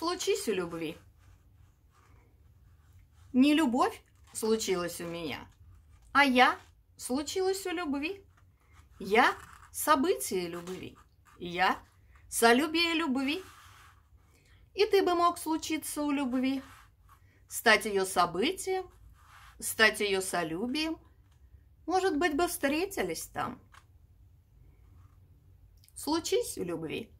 случись у любви. Не любовь случилась у меня, а я случилась у любви. Я – событие любви, я – солюбие любви. И ты бы мог случиться у любви, стать ее событием, стать ее солюбием. Может быть, бы встретились там. Случись у любви.